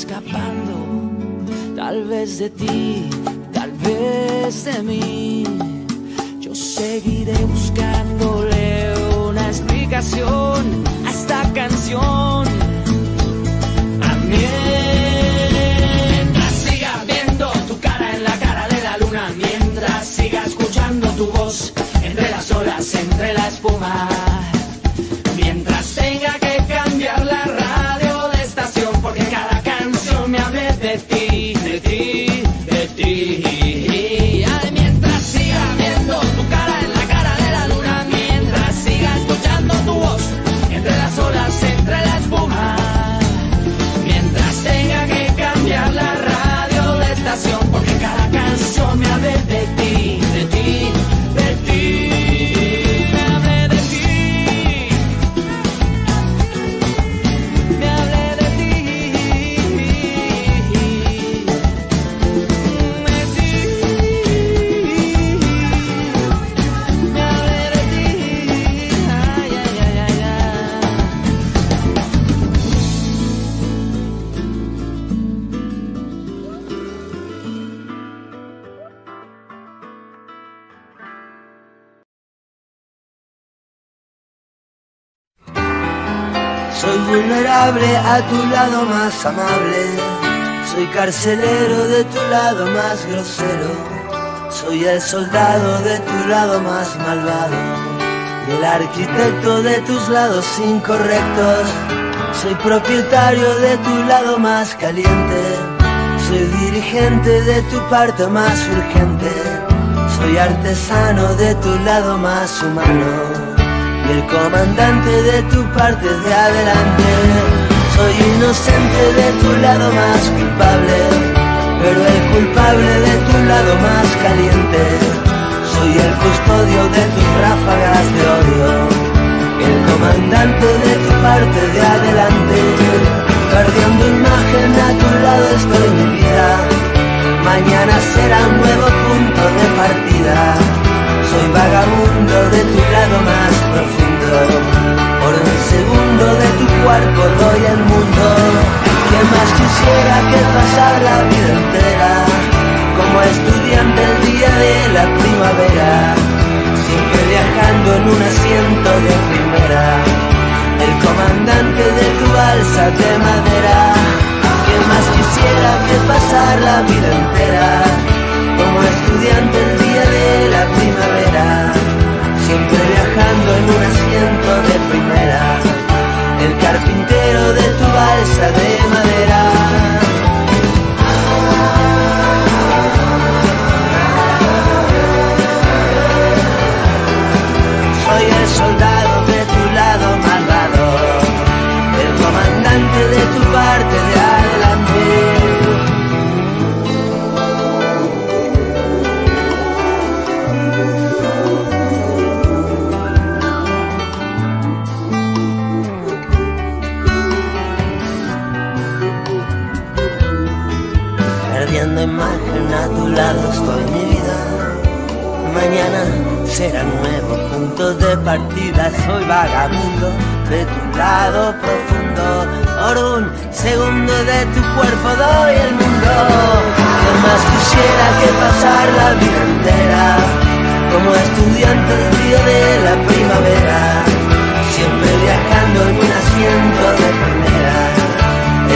escapando, tal vez de ti, tal vez de mí. Yo seguiré buscándole una explicación a esta canción. Mientras siga viendo tu cara en la cara de la luna, mientras siga escuchando tu voz entre las olas, entre la espuma. a tu lado más amable. Soy carcelero de tu lado más grosero. Soy el soldado de tu lado más malvado. Y el arquitecto de tus lados incorrectos. Soy propietario de tu lado más caliente. Soy dirigente de tu parte más urgente. Soy artesano de tu lado más humano. Y el comandante de tu parte de adelante. Soy inocente de tu lado más culpable, pero el culpable de tu lado más caliente. Soy el custodio de tus ráfagas de odio, el comandante de tu parte de adelante. Perdiendo imagen a tu lado estoy mi vida. Mañana será un nuevo punto de partida. Soy vagabundo de tu lado más profundo. Segundo de tu cuerpo doy el mundo. ¿Qué más quisiera que pasar la vida entera? Como estudiante el día de la primavera. Siempre viajando en un asiento de primera. El comandante de tu balsa de madera. ¿Qué más quisiera que pasar la vida entera? Como estudiante de madera. Soy el soldado de tu lado malvado, el comandante de tu parte lado estoy mi vida. Mañana será nuevo punto de partida. Soy vagabundo de tu lado profundo. Por un segundo de tu cuerpo doy el mundo. ¿Qué más quisiera que pasar la vida entera? Como estudiante del día de la primavera. Siempre viajando en un asiento de primera.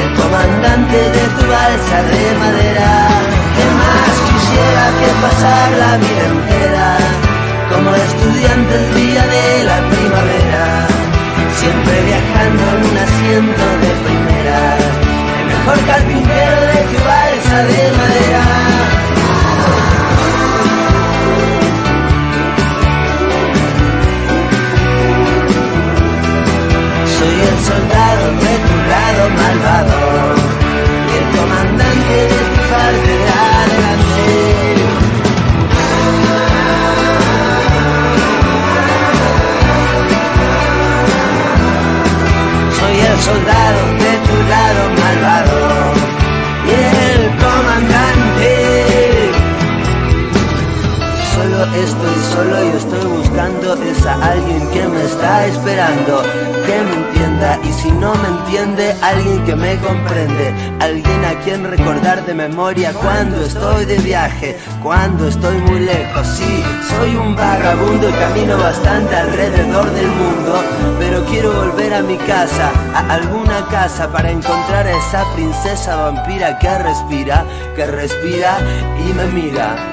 El comandante de tu balsa de madera. ¿Qué más quisiera que pasar la vida entera? Como estudiante el día de la primavera. Siempre viajando en un asiento de primera. El mejor carpintero de tu balsa de madera. Soy el soldado de tu lado malvado y el comandante de tu parte Soy el soldado Estoy solo y estoy buscando es a alguien que me está esperando, que me entienda y si no me entiende, alguien que me comprende, alguien a quien recordar de memoria cuando estoy de viaje, cuando estoy muy lejos. Sí, soy un vagabundo y camino bastante alrededor del mundo, pero quiero volver a mi casa, a alguna casa para encontrar a esa princesa vampira que respira, que respira y me mira.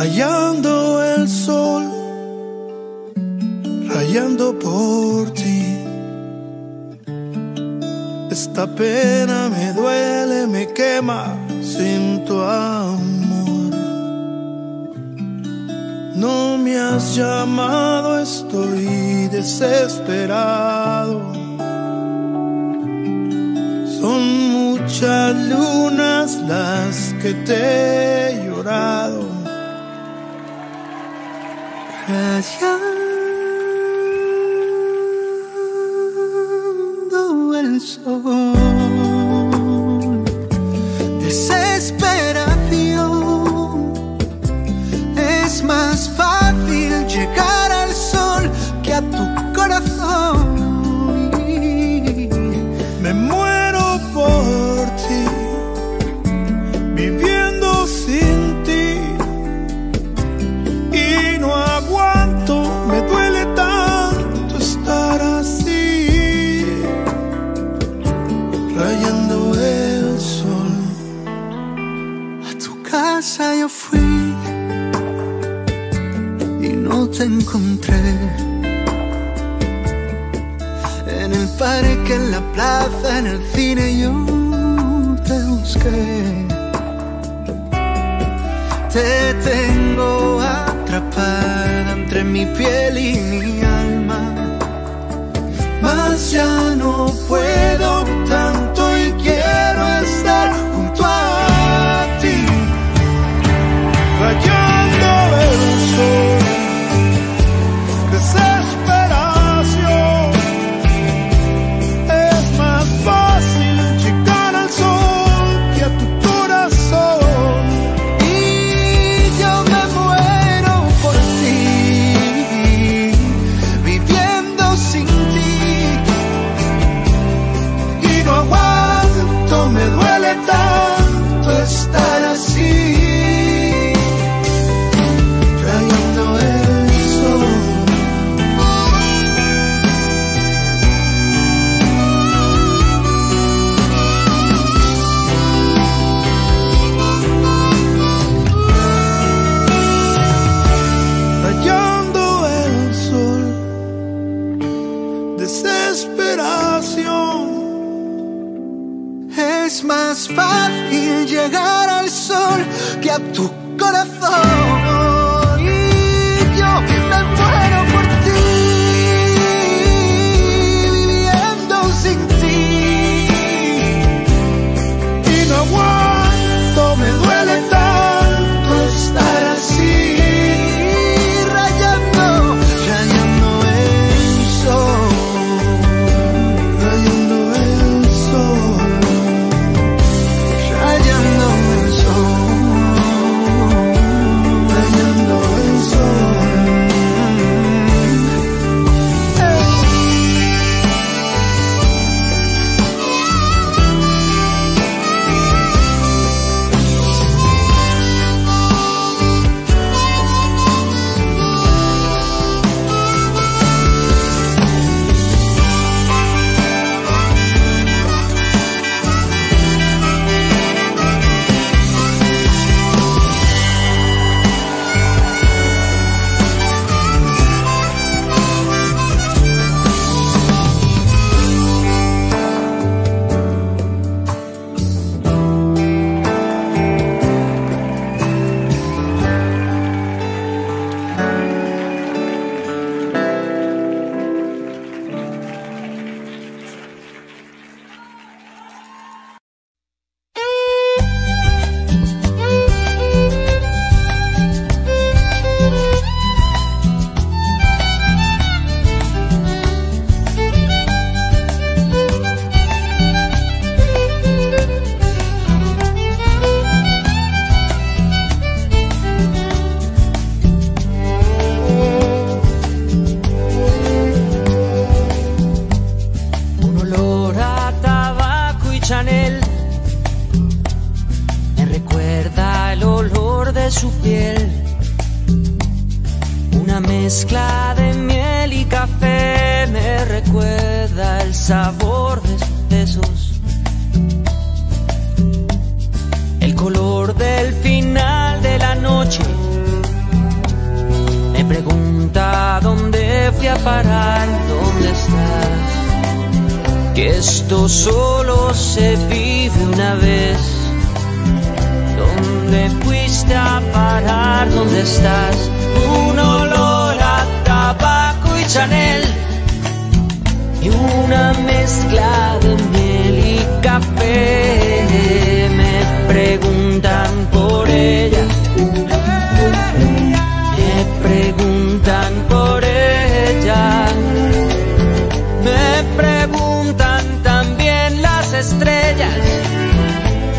rayando el sol, rayando por ti. Esta pena me duele, me quema sin tu amor. No me has llamado, estoy desesperado. Son muchas lunas las que te he llorado. 这样。en el cine yo te busqué. Te tengo atrapada entre mi piel y mi alma, mas ya no puedo a tu corazón. Preguntan por ella, me preguntan también las estrellas,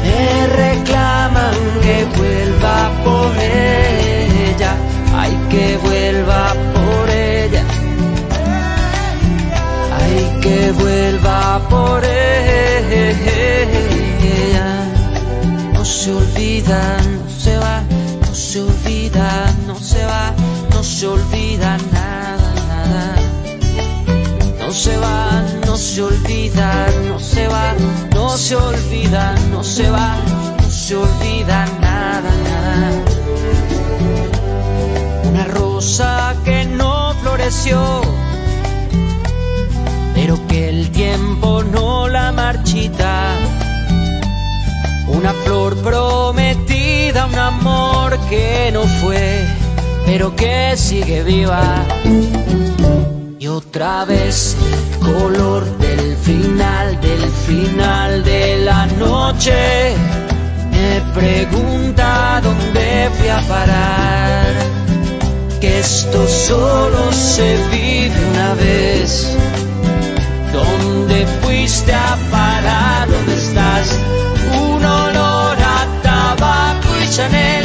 me reclaman que vuelva por ella, ay que vuelva por ella. Ay, que vuelva por ella. No se olvida, no se va, no se olvida, se olvida nada, nada. No se va, no se olvida, no se va, no se olvida, no se va, no se olvida nada, nada. Una rosa que no floreció pero que el tiempo no la marchita. Una flor prometida, un amor que no fue, pero que sigue viva. Y otra vez el color del final, del final de la noche. Me pregunta dónde fui a parar. Que esto solo se vive una vez. ¿Dónde fuiste a parar? ¿Dónde estás? Un olor a tabaco y Chanel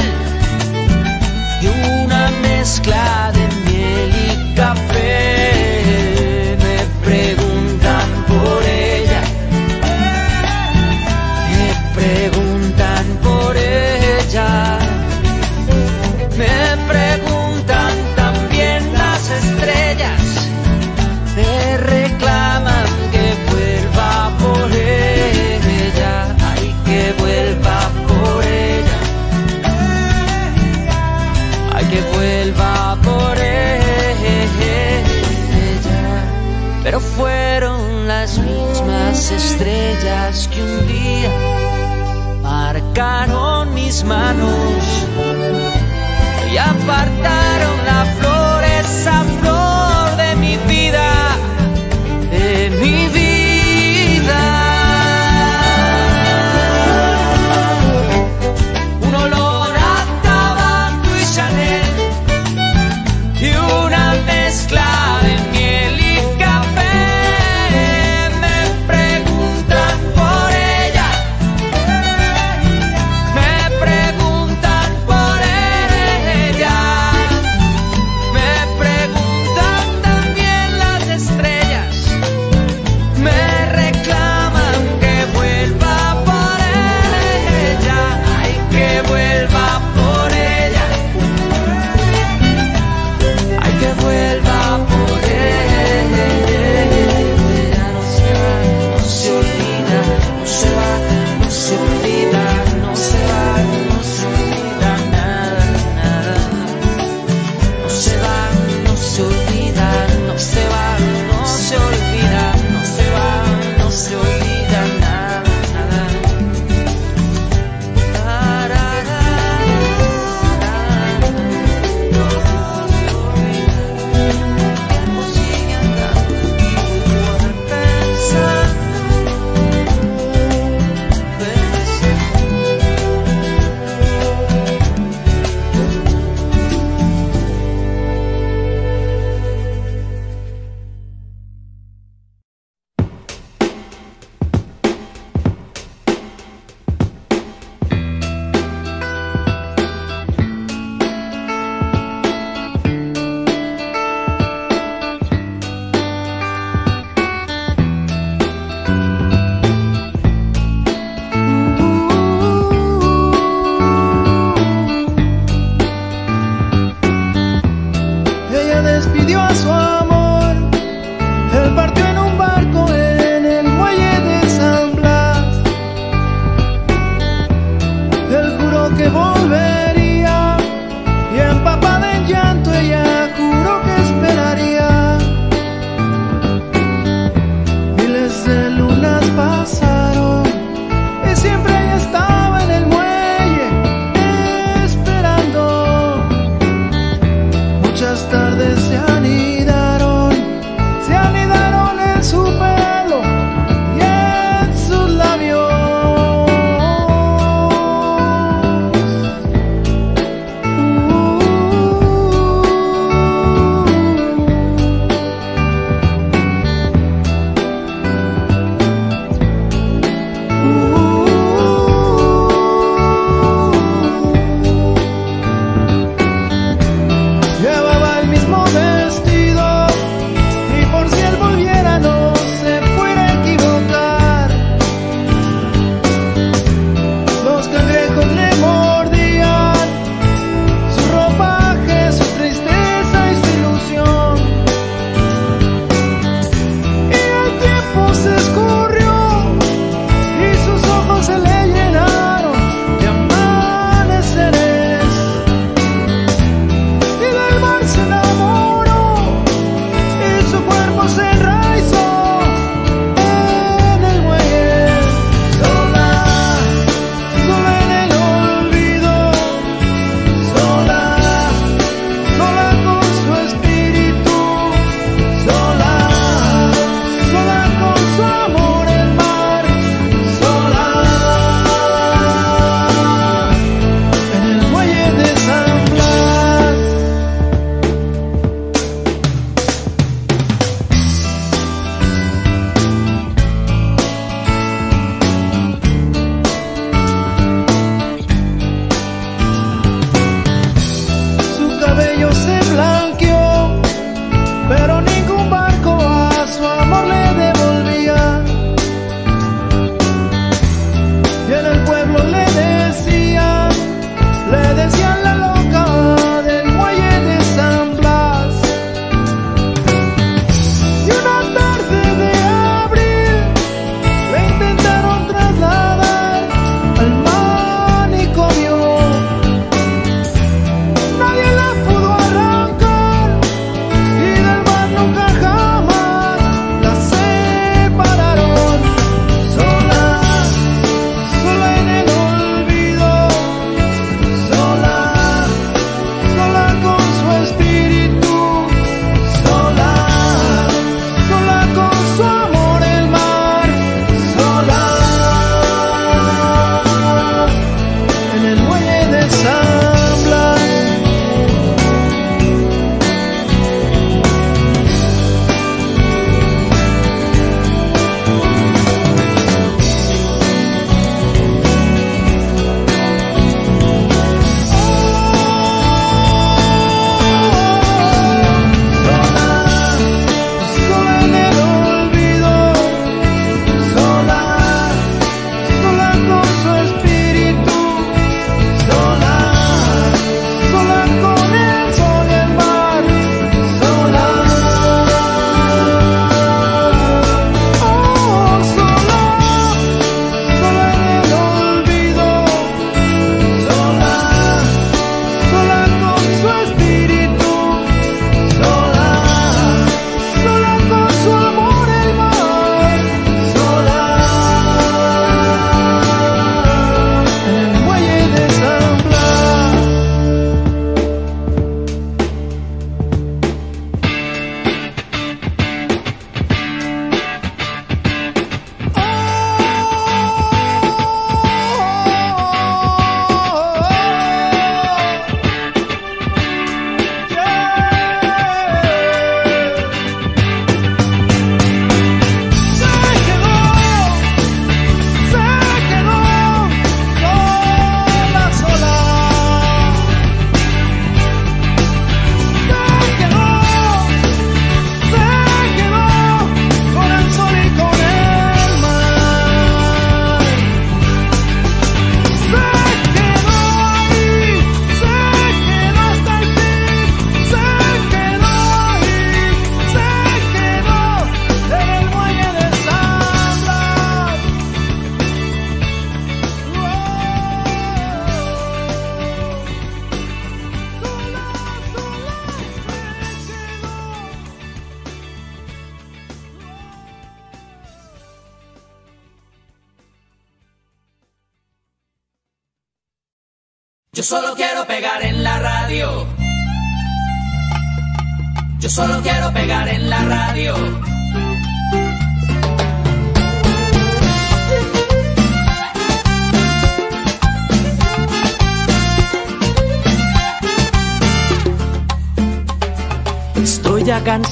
mezcla que un día marcaron mis manos. Y apartaron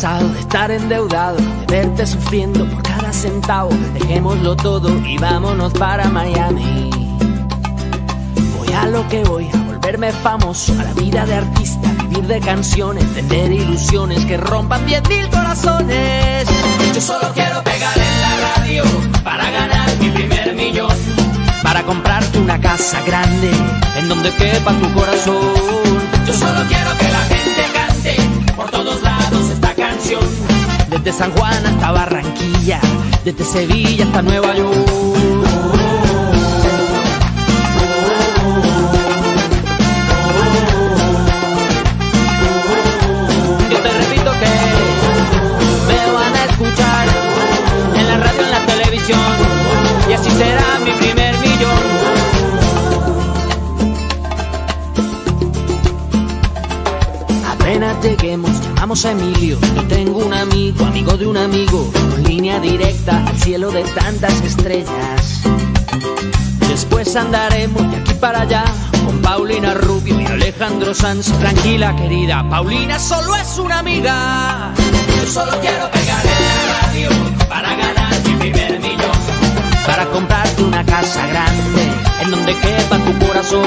de estar endeudado, de verte sufriendo por cada centavo. Dejémoslo todo y vámonos para Miami. Voy a lo que voy, a volverme famoso, a la vida de artista, vivir de canciones, vender ilusiones que rompan 10.000 corazones. Yo solo quiero pegar en la radio para ganar mi primer millón. Para comprarte una casa grande en donde quepa tu corazón. Yo solo quiero que la gente Desde San Juan hasta Barranquilla, desde Sevilla hasta Nueva York. Yo te repito que me van a escuchar en la radio, en la televisión, y así será mi primer Emilio. Yo tengo un amigo, amigo de un amigo, con línea directa al cielo de tantas estrellas. Después andaremos de aquí para allá con Paulina Rubio y Alejandro Sanz. Tranquila, querida, Paulina solo es una amiga. Yo solo quiero pegar en la radio para ganar mi primer millón. Para comprarte una casa grande en donde quepa tu corazón.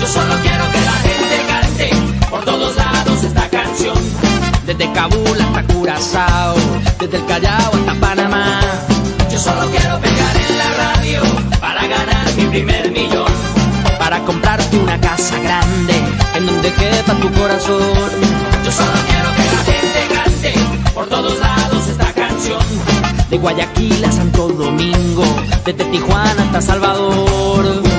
Yo solo quiero que la gente cante por todos lados Kabul hasta Curazao, desde el Callao hasta Panamá. Yo solo quiero pegar en la radio para ganar mi primer millón. Para comprarte una casa grande en donde quepa tu corazón. Yo solo quiero que la gente cante por todos lados esta canción. De Guayaquil a Santo Domingo, desde Tijuana hasta Salvador.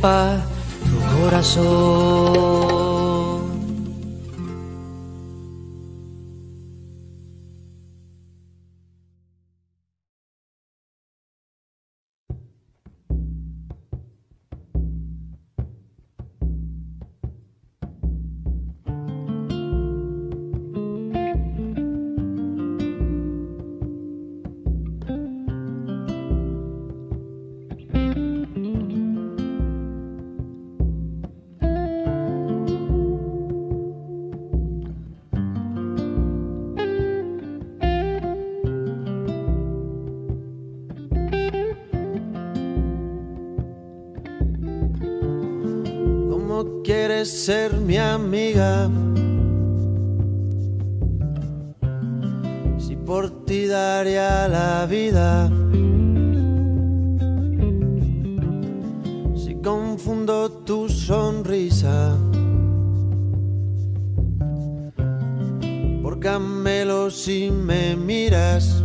Quepa tu corazón. Ser mi amiga? Si por ti daría la vida. Si confundo tu sonrisa. Por camelo si me miras.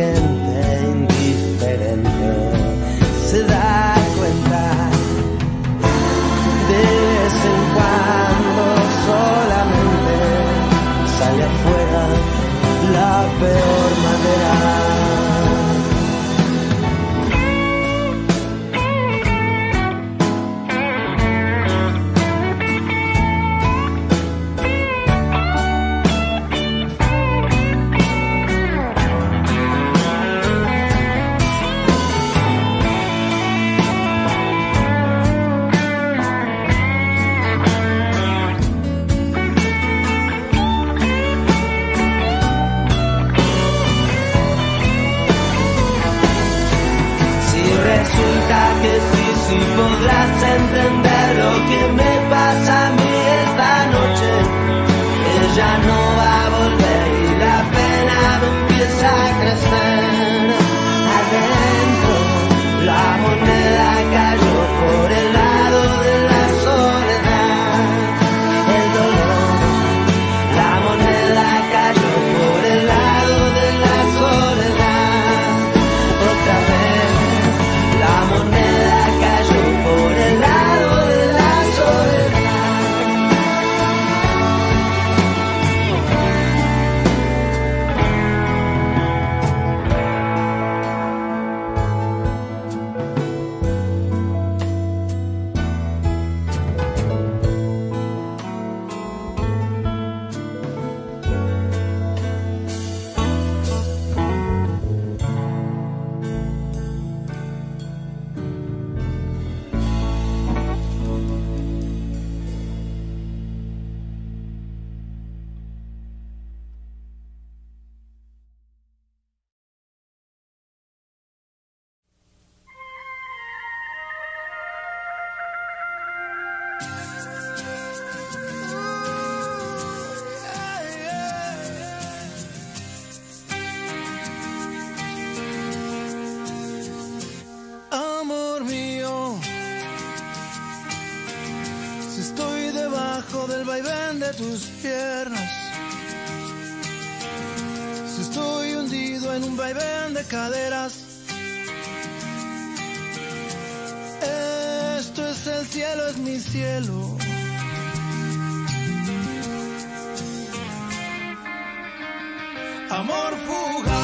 can caderas. Esto es el cielo, es mi cielo. Amor fugaz.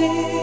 day.